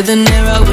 With an arrow.